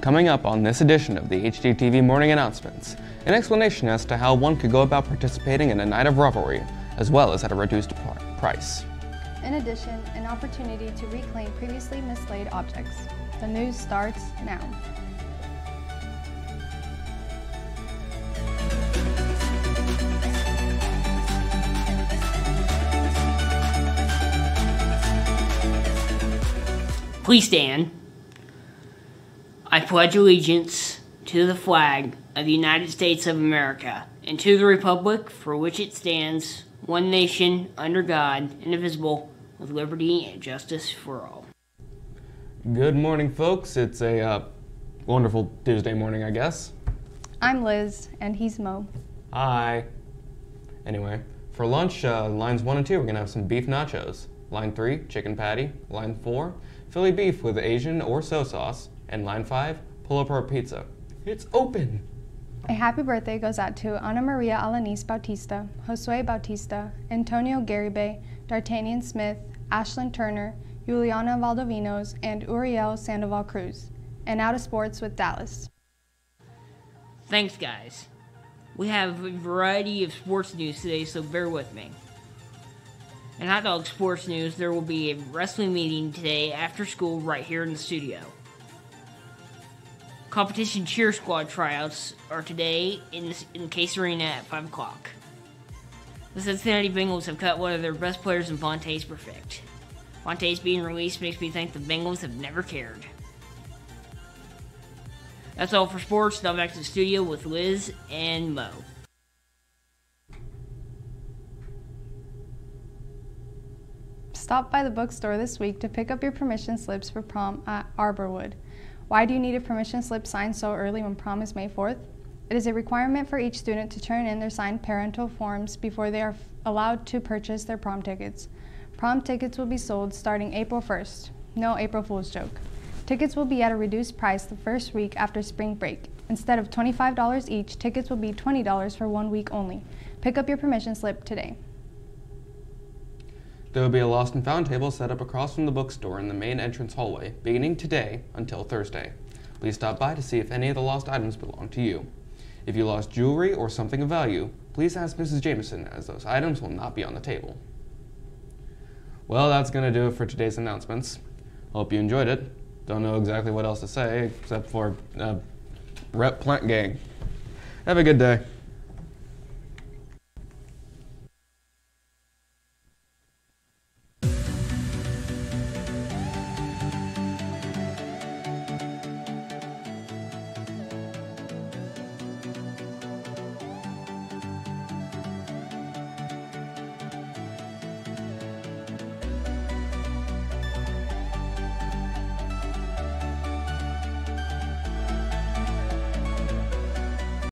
Coming up on this edition of the HDTV Morning Announcements, an explanation as to how one could go about participating in a night of revelry, as well as at a reduced price. In addition, an opportunity to reclaim previously mislaid objects. The news starts now. Please stand. I pledge allegiance to the flag of the United States of America and to the republic for which it stands, one nation, under God, indivisible, with liberty and justice for all. Good morning, folks. It's a uh, wonderful Tuesday morning, I guess. I'm Liz, and he's Mo. Hi. Anyway, for lunch, uh, lines 1 and 2, we're going to have some beef nachos. Line 3, chicken patty. Line 4, Philly beef with Asian or so sauce. And line 5, pull up our pizza. It's open! A happy birthday goes out to Ana Maria Alanis Bautista, Josue Bautista, Antonio Garibay, D'Artagnan Smith, Ashlyn Turner, Juliana Valdovinos, and Uriel Sandoval Cruz. And out of sports with Dallas. Thanks, guys. We have a variety of sports news today, so bear with me. In Hot Dog Sports News, there will be a wrestling meeting today after school right here in the studio. Competition cheer squad tryouts are today in, in Case Arena at 5 o'clock. The Cincinnati Bengals have cut one of their best players in Vontaze Burfict. Vontaze being released makes me think the Bengals have never cared. That's all for sports. Now back to the studio with Liz and Mo. Stop by the bookstore this week to pick up your permission slips for prom at Arborwood. Why do you need a permission slip signed so early when prom is May 4th? It is a requirement for each student to turn in their signed parental forms before they are allowed to purchase their prom tickets. Prom tickets will be sold starting April 1st. No April Fool's joke. Tickets will be at a reduced price the first week after spring break. Instead of $25 each, tickets will be $20 for one week only. Pick up your permission slip today. There will be a lost and found table set up across from the bookstore in the main entrance hallway, beginning today until Thursday. Please stop by to see if any of the lost items belong to you. If you lost jewelry or something of value, please ask Mrs. Jameson as those items will not be on the table. Well, that's going to do it for today's announcements. Hope you enjoyed it. Don't know exactly what else to say except for uh, Rep Plant Gang. Have a good day.